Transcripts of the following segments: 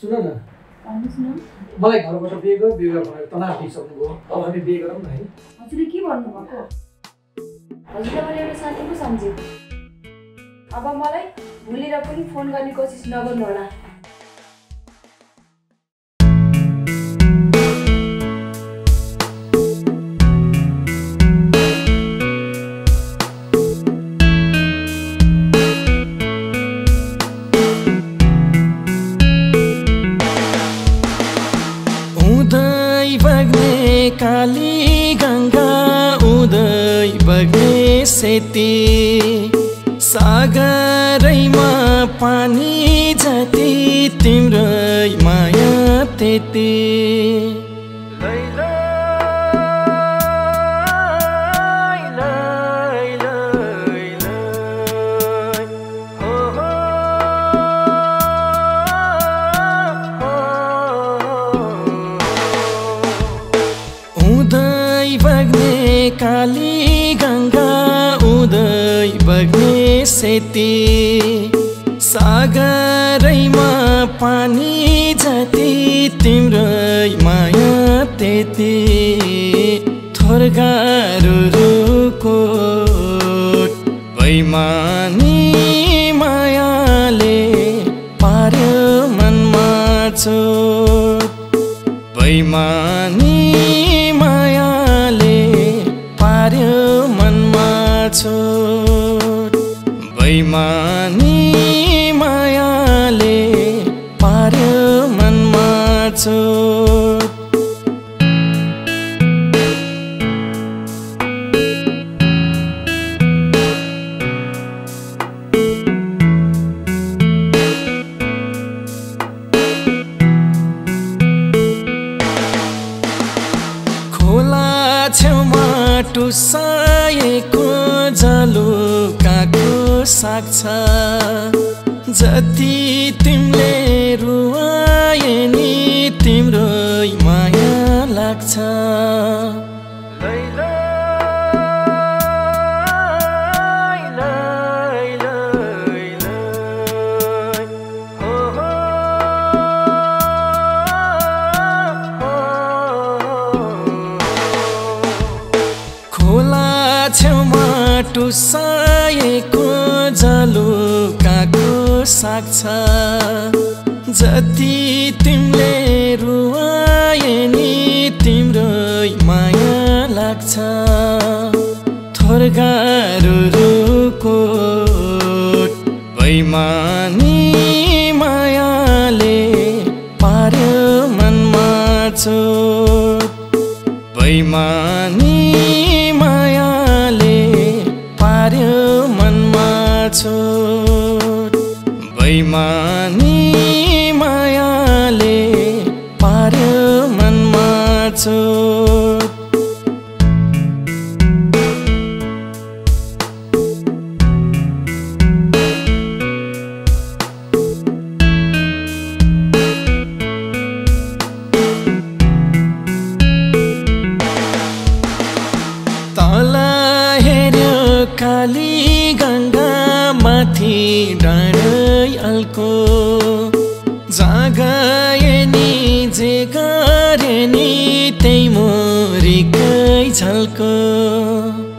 सुन न। मलाई घरबाट बिहे गर बिहे गरेर भनेर तनाव दिइसक्नुभयो अब हामी बिहे गरौँ न है। हजुरले के भन्नुभएको? हजुरलाई मैले एउटा साथी पो सम्झेँ अब मलाई भुलेर पनि फोन गर्ने कोसिस नगर्नु होला। काली गङ्गा उदय बग्ने सेती। सागरैमा पानी जति तिम्रै माया त्यति। सेती सागरैमा पानी जति तिम्रै माया त्यति थोरगारुको बैमानी मायाले पार्यो मनमा चोट। बैमानी छेउमा टुसाएको जलुकाको साग छ। जति तिमीले रुवाए नि तिम्रो माया लाग्छ। छेउमा टुसाएको जलुकाको साग छ। जति तिमीले रुवाए नि तिम्रो माया लाग्छ। थोरगारुको बैमानी मायाले पार्यो मनमा चोट। बैमानी मायाले छोट बैमानी मायाले पार्यो मनमा छोट तल काली माथि डाँडै अल्को। जागाए नि जे गरे नि त्यही मोरीकै झल्को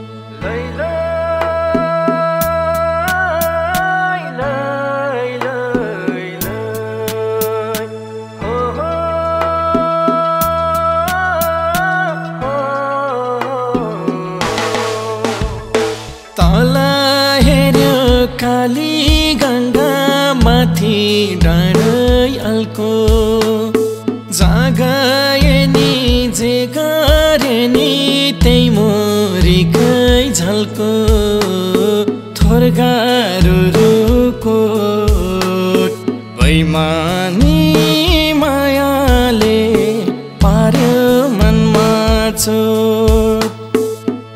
काली गङ्गा माथि डाँडै अल्को। जागाए नि जे गरे नि त्यही मोरीकै झल्को। थोरगारुको बैमानी मायाले पार्यो मनमा चोट।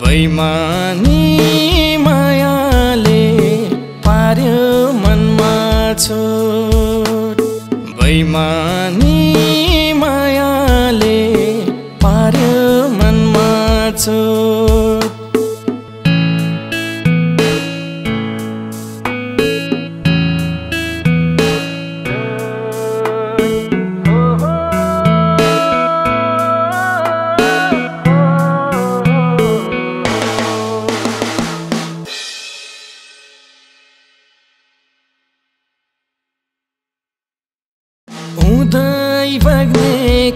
बैमानी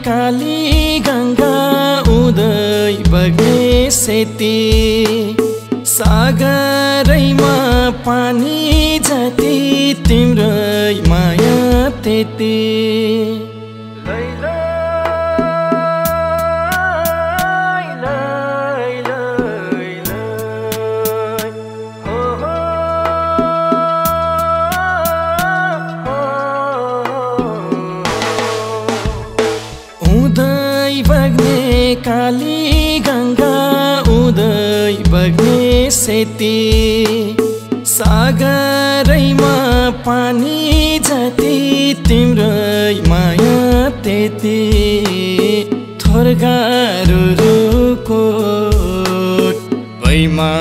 काली गङ्गा उदय बग्ने सेती सागरैमा पानी जति तिम्रै माया त्यति। काली गङ्गा उदय बग्ने सेती। सागरैमा पानी जति तिम्रै माया त्यति। थोर्गारुको बैमा